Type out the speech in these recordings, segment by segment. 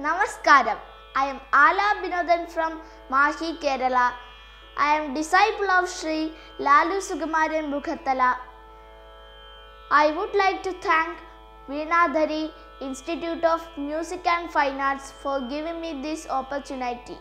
Namaskaram. I am Ala Binodan from Mahi, Kerala. I am disciple of Sri Lalu Sugamaran Mukhatala. I would like to thank Veenadhari Institute of Music and Fine Arts for giving me this opportunity.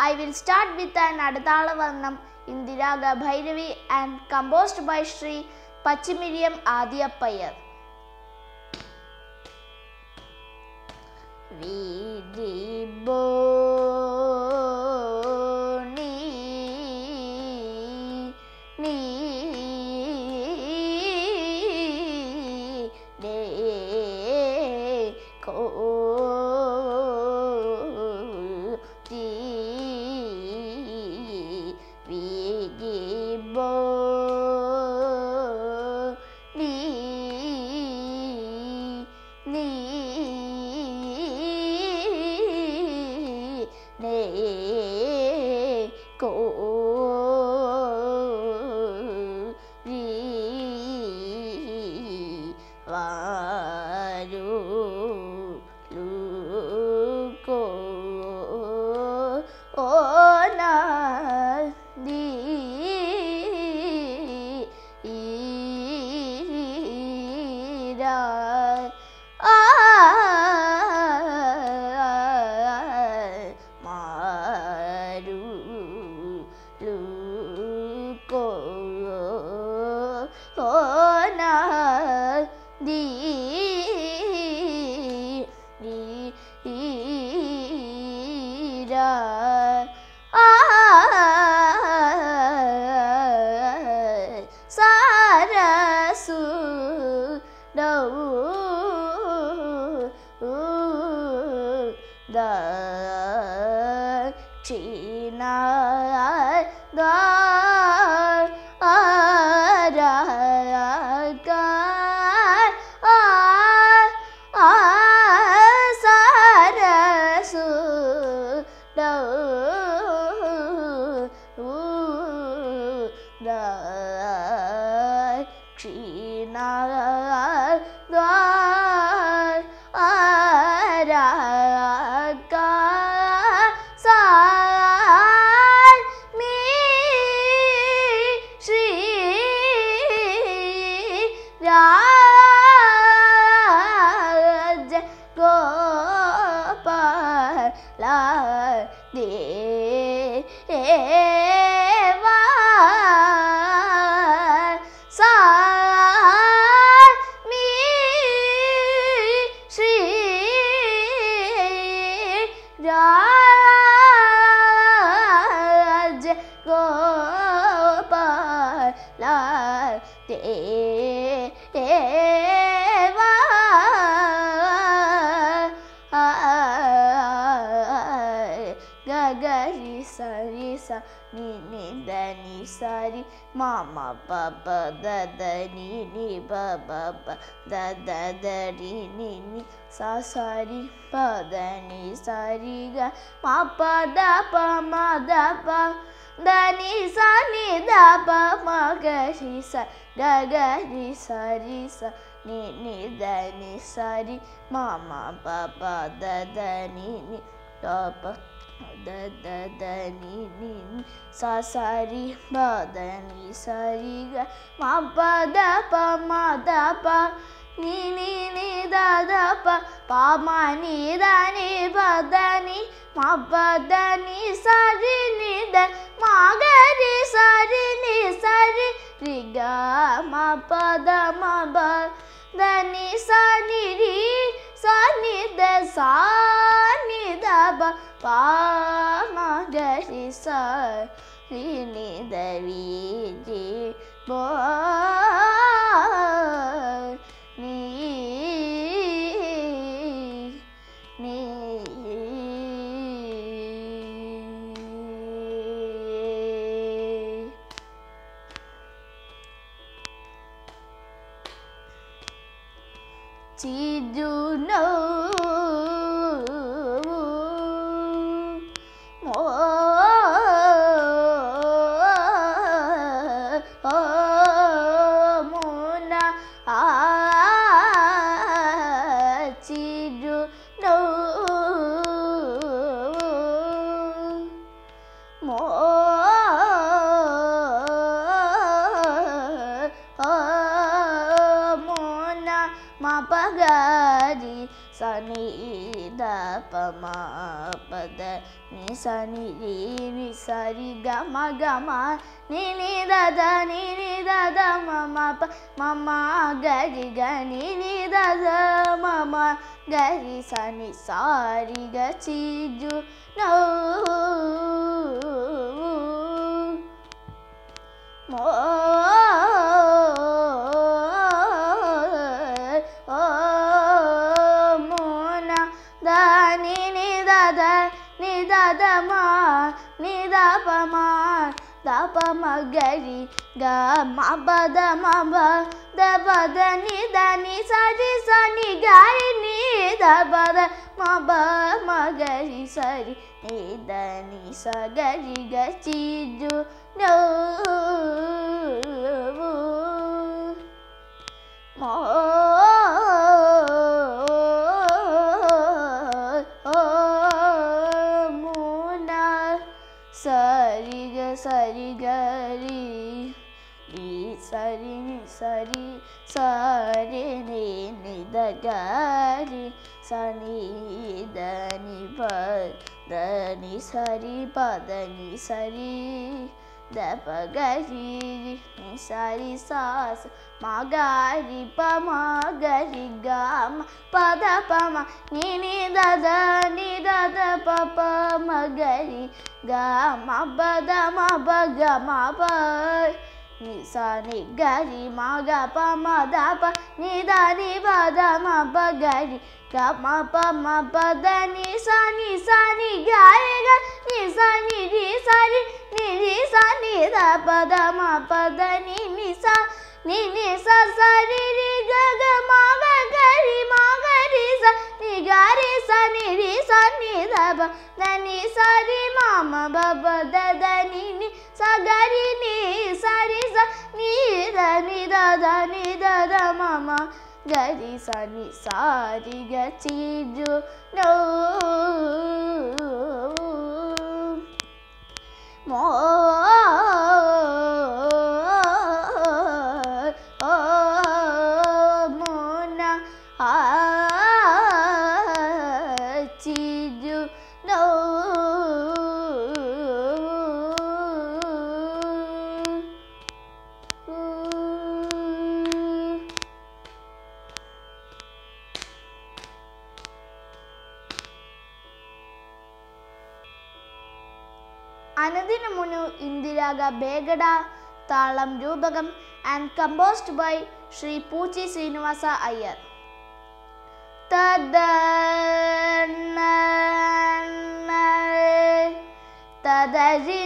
I will start with an Adatala Varnam in Diraga Bhairavi and composed by Sri Pachimiriam We give the China. la đi. Mama ba ba da da ni ni ba ba ba da da da ni ni ni. Sa sa ri pa da ni sa ri ga. Ma pa da pa ma da pa. Da ni sa ni da pa ma ga si sa. Da ga ni sa ri sa. Ni ni da ni sa ri. Ma ma pa pa da da ni ni. Da pa da da ni ni ni sa sa ri ba da ni sa ri ga ma pa da pa ma da pa ni ni ni da da pa pa ma ni da ni ba da ni ma pa da ni sa ri ni da ma ga ri sa ri ni sa ri ri ga ma pa da ma ba da ni sa ni ri sa ni da sa ni da पागे ब sani da pa ma pa da ni sani ri ni sa ri ga ma ga ma ni ni da da da da ma ma pa ma ma ga ga ni ni da da ma ma ga ri sa ni sa ri ga chi ju no mo నిదద మా నిద పమా దప మగరి గ మ పద మ బ the పద ని ద ని సరి సని గారి ని ద పద మ బ మగరి సరి ని ద ని స గరి గ చి జు నో మో sari sari ni ni da ga ri sa ni da ni pa da ni sa ri pa da ni sa ri da pa ni sa sa sa ma pa ma ga ri pa da pa ni ni da da ni da da pa pa ma ga ri ga ma ba da ma ba ga ma ba ನಿ ಸ ನಿ ಗ ರಿ ಮ ಗ ಪ ಮ the ಪ ನಿ ದ ನಿ ಬ ದ ಮ ಪ ಗ ರಿ ಗ ಮ ಪ ಮ ಪ ದ ನಿ ಸ ನಿ ಸ ನಿ ಗ ರಿ ಗ ನಿ ಸ ನಿ ರಿ ಸ ರಿ ನಿ ರಿ ಸ ನಿ ದ ಪ ದ ಮ ಪ ದ ನಿ ನಿ ಸ ನಿ ನಿ ಸ ಸ ರಿ ರಿ ಗ ಗ ಮ ಗ ಗ ರಿ ಮ ಗ ರಿ ಸ ನಿ ಗ ರಿ ಸ ನಿ ರಿ ಸ ನಿ ದ ಪ ದ ನಿ ಸ ರಿ ಮ ಮ ಬ ಬ ದ gadi sani sari gati jo no. അനുദിനമുനു ഇന്ദിരാഗ ബേഗഡ താളം രൂപകം and composed by Sri Poochi Srinivasa Iyer. തദ തദരി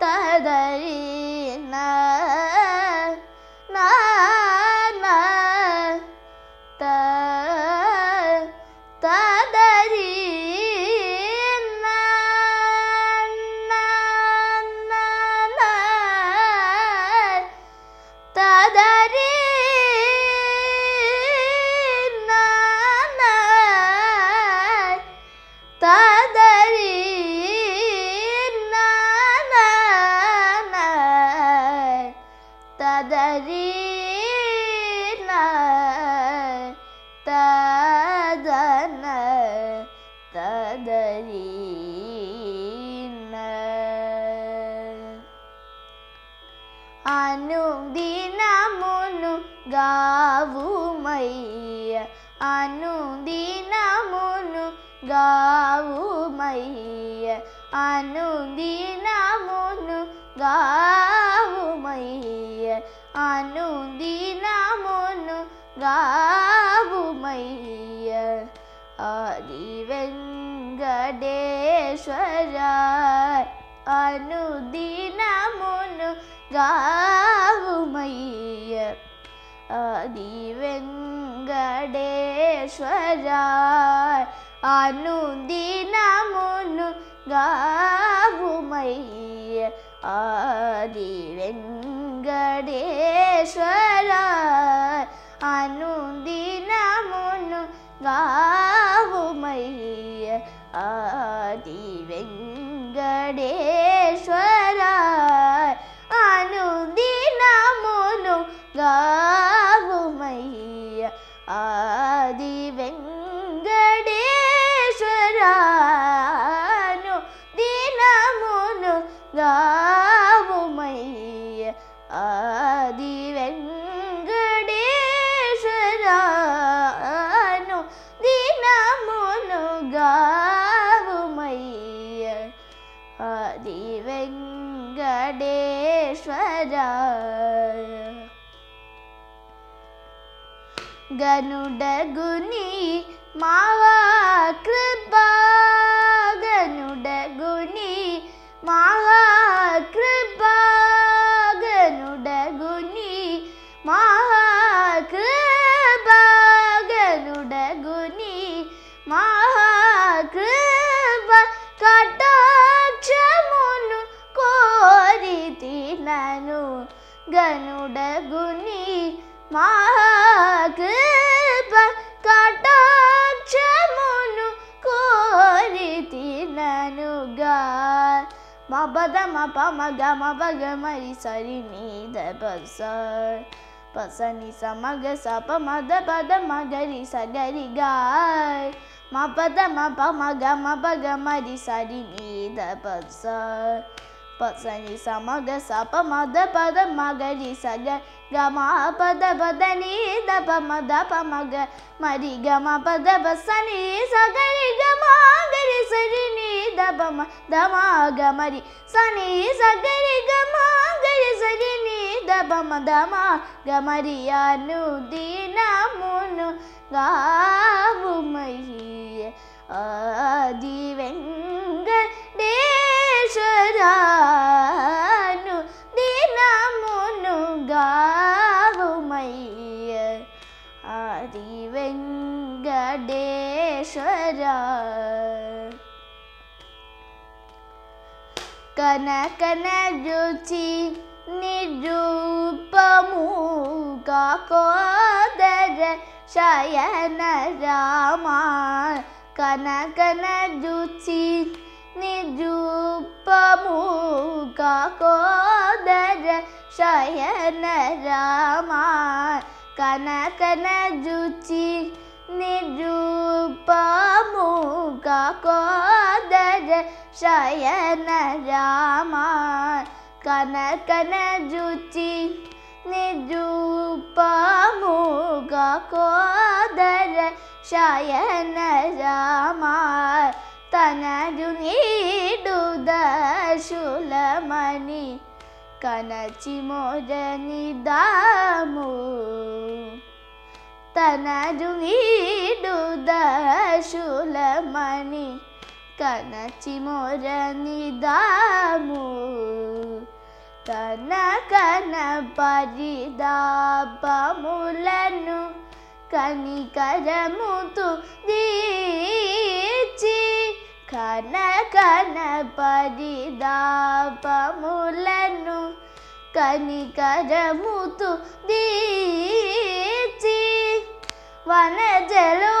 തദരി అనుదినమును గావుమయ్య అనుదినమును గావుమయ్య అనుదినమును గావుమయ్య అనుదినమును గావుమయ్య ఆది వెంకటేశ్వర అనుదినమును ഗാവുമയ്യർ ആദി അനുദിനമുനു അനുദിനമുന്നു ആദിവെങ്കടേശ്വര അനുദിനമുനു ഗാ Venkateswara గనుడగుని మహాకృపా గనుడగుని మహాకృపా ma ba da ma pa ma ga ma ba ga ma ri sa ri ni da ba sa pa sa ni sa ma ga sa pa ma da ba da ma ga ri sa ga ri ga ma ba da ma pa ma ga ma ba ga ma ri sa ri ni da ba sa పసని సమగ సప మద పద మగరి సగ గమ పద పద నీ దప మద ప మగ మరి గమ పద బసని సగరి గమ గరి సరి నీ దప మ దమ మరి సని సగరి గమ గరి సరి నీ దప మ దమ గ మరి అను దినమును గావు మహి ఆది వెంగ దినమును ശരാനു ദിനമുനു മനുഷ്യരാനു ദിനമുനുഗാവുമയ്യ. ആദിവെങ്കടേശ്വര. കനകന രുചി നിരൂപമൂകോദര ശയന രാമ കനകന രുചി निजूपमुख कोदर शयन रामा कनकनजुचि निजूपमुख कोदर शयन रामा कनकनजुचि निजूपमुख कोदर शयन रामा ಕನದುನೀಡುದ ಶುಲಮಣಿ ಕನಚಿ ಮೋದನಿದಾಮು ತನದುನೀಡುದ ಶುಲಮಣಿ ಕನಚಿ ಮೋರನಿದಾಮು ಕನ ಕನ ಪರಿದಾಪಮುಲನು ಕನಿಕರಮುತು ದೀಚಿ కనకన పరిదాపములను కనికరముతు దీచి వనజలు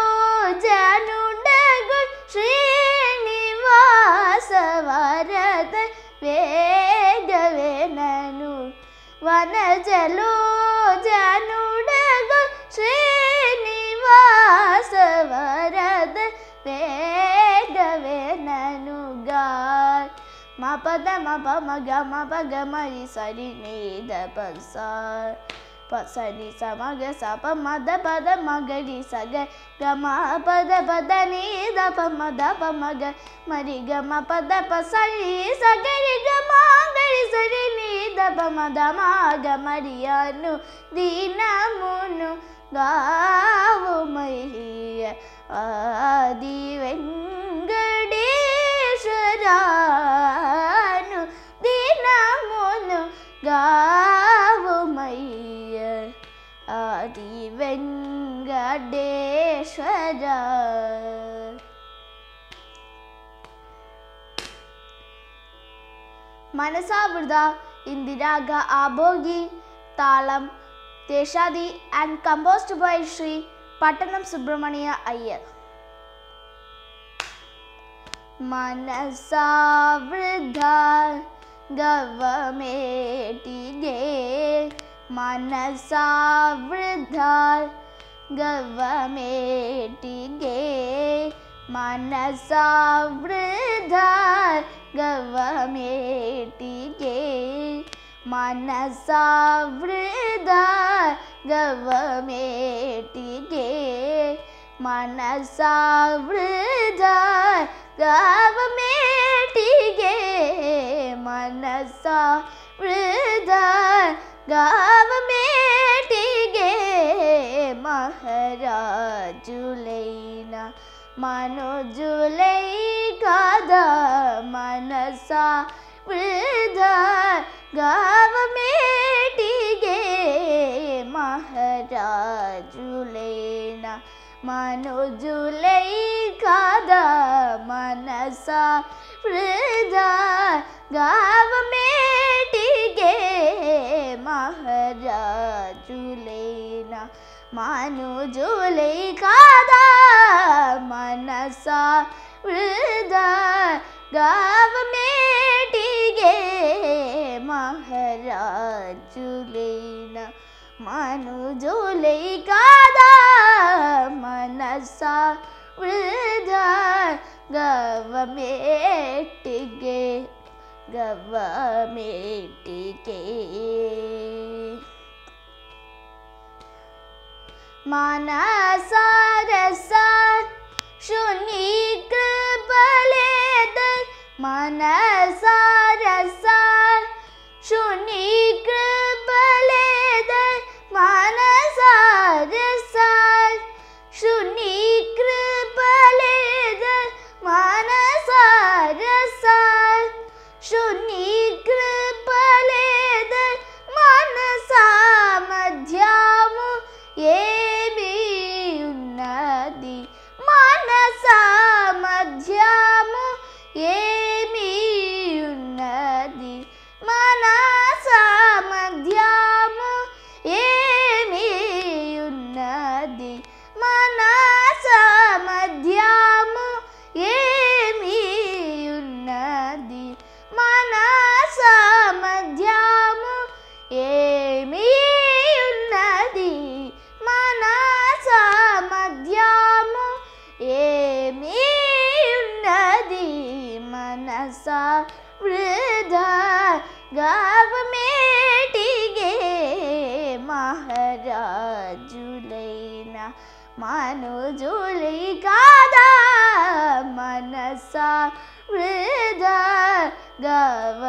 ಮ ಪ ಮ ಗ ಮ ಪ ಗ ಮ ರಿ ಸ ರಿ ನಿ ದ ಪ ಸ ಪ ಸ ನಿ ಸ ಮ ಗ ಸ ಪ ಮ ದ ಪ ದ ಮ ಗ ರಿ ಸ ಗ ಗ ಮ ಪ ದ ಪ ದ ನಿ ದ ಪ ಮ ದ ಪ ಮ ಗ ಮ ರಿ ಗ ಮ ಪ ದ ಪ ಸ ರಿ ಸ ಗ ರಿ ಗ ಮ ಗ ರಿ ಸ ರಿ ನಿ ದ ಪ ಮ ದ ಮ ಗ ಮ ರಿ ಯ ನು ದಿ ನ mu nu ga vo mai hi a di ven جاء Manasavruda, Indiraga Abogi, Talam, Deshadi and composed by Sri Patanam Subramania Iyer. മനസാവൃദ്ധ ഗവമേട്ടികേ മനസാവൃദ്ധ गवमेटिगे मनसावृधा गवमेटिगे मनसावृधा गवमेटिगे मनसावृधा गवमेटिगे गव गवमेट മഹാരാജുലൈന മനോജുലൈ കഥ മനസ വൃദ്ധ ഗാവമേടികേ മഹരാജുലൈന മനോജുലൈ കഥ മനസ വൃദ്ധ ഗാവമേടികേ മഹാരാജുലൈന മനുജുലൈ കഥ മനസാ വൃദ്ധ ഗവമേട്ടികേ മഹാരാജുലൈന. മനുജുലൈ കഥ മനസാ ഗവമേട്ടികേ ഗവമേട്ടികേ मनसारसा शुनि मनसार मनसा ಮನಸ ಮಧ್ಯ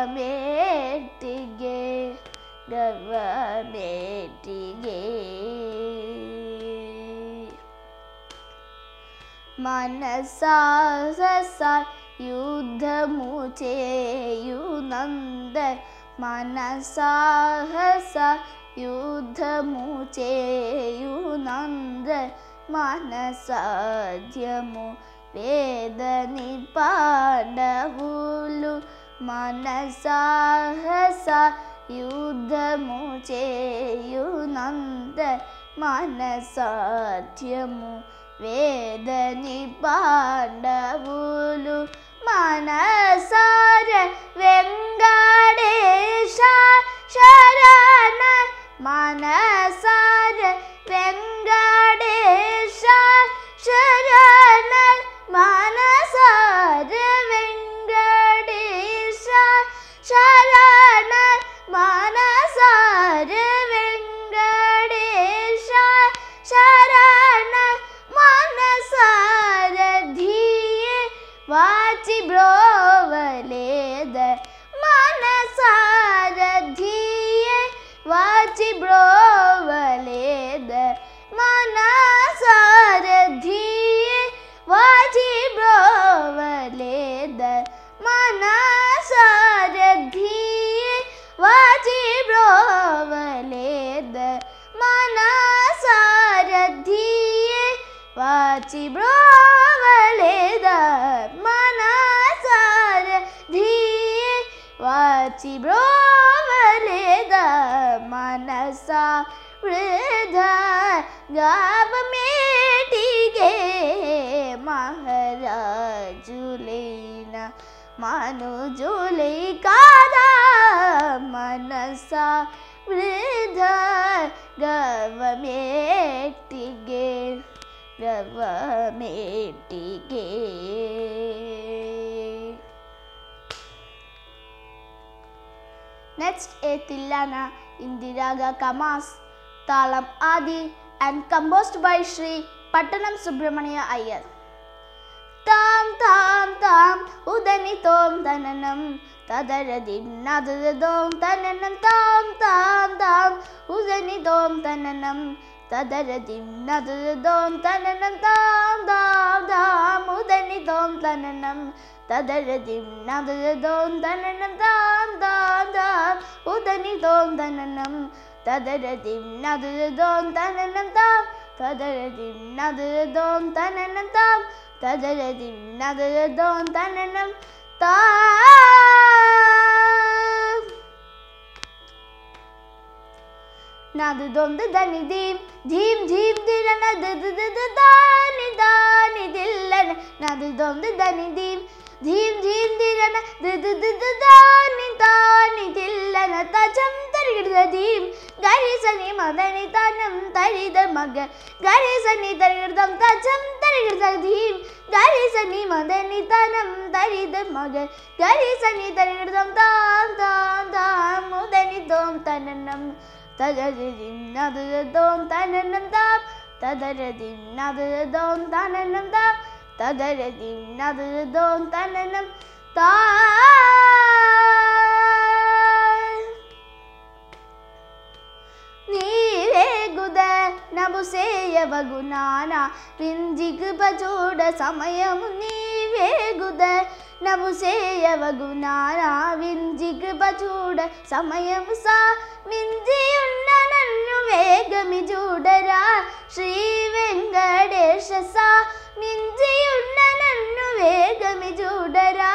ಗವಮೇಟಿಗೆ ಗವಮೇಟಿಗೆ മനസാസ യുദ്ധമു ചെയ്യുന്നന്ത മനസാഹസ യുദ്ധമു ചെയ്യുന്നന്ത മനസാധ്യമു വേദനി പാണ്ഡവുലു മനസാഹസ യുദ്ധമു ചെയ്യുന്നന്ത മനസാധ്യമു വേദനി പാണ്ഡവുലു മനസാര വെങ്കടേശ ശരണ മനസാര വെങ്കടേശ ધાચી બ્રાવલે ધર્મના સાર ધી વાચી બ્રાવલે ધર્મનસા વૃધા ગાવ મેટી ગે મહારાજુલેના માનુ જોલે કાદા મનસા વૃધા ગાવ મેટી ಗವ ಮೇಟಿಗೆ Next a Tillana in the Raga Kamas, Talam Adi and composed by Sri Pattanam Subramania Iyer. Tam tam tam udani tom tananam tadaradim nadadom tananam tam tam tam udani tom tananam tananam tadaradim nadadom tananam tam tam tam udani tom tananam tadaradim nadadom tananam tam tadaradim nadadom tananam tam tadaradim nadadom tananam ನದುದೊಂದು ದನಿ ದೀಂ ಧೀಂ ಧೀಂ ದಿನ ದಾನಿ ದಾನಿ ದಿಲ್ಲನ ನದುದೊಂದು ದನಿ ದೀಂ ಧೀಂ ಧೀಂ ದಿನ ದಾನಿ ದಾನಿ ದಿಲ್ಲನ ತಜಂ தருகிற theme. கணேசனி மதனி தனம் தரித மக. கணேசனி தருகிறதம் தஜம் தருகிறத தீம். கணேசனி மதனி தனம் தரித மக. கணேசனி தருகிறதம் தாம் தாம் தாம் முதனி தோம் தனனம். tarigda dim, gari sani madani tanam tarida maga. Gari sani tarigdam tam tam tam mudani dom tananam. തദരദിം നദദോം തനനം താം തദരദിം നദദോം തനനം താം തദരദിം നദദോം തനനം താം నీవేగుద నబుసేయవగునాన పింజిగు పచూడ సమయము నీవేగుద నబుసేయవగునాన వింజిగు పచూడ సమయము సా మింజియున్న నన్ను వేగమి చూడరా శ్రీ వెంకటేశ సా మింజియున్న నన్ను వేగమి చూడరా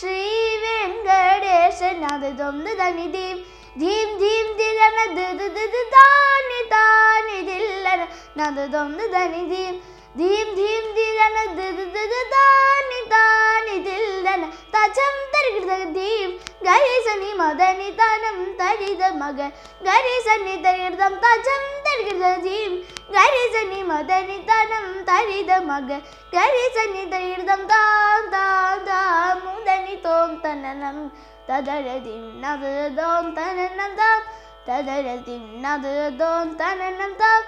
శ్రీ వెంకటేశ నాది దొందదని దీం ధీం ధీం దిరన దుదు దుదు దాని దాని దిల్లన నదు దొందు ಧೀಮ್ ಧೀಮ್ ದಿದನ ದಾನಿ ತಾನಿ ದಿಲ್ದನ ತಚಂ ತರಿಗಿಡದ ಧೀಮ್ ಗರಿಸನಿ ಮದನಿ ತನಂ ತರಿದ ಮಗ ಗರಿಸನಿ ತರಿಗಿಡದಂ ತಚಂ ತರಿಗಿಡದ ಧೀಮ್ ಗರಿಸನಿ ಮದನಿ ತನಂ ತರಿದ ಮಗ ಗರಿಸನಿ ತರಿಗಿಡದಂ ತಾಂ ತಾಂ ತಾಂ ಮುದನಿ ತೋಂ ತನನಂ ததழதின் நதுதோம் தனனம் தாம் ததழதின் நதுதோம் தனனம் தாம்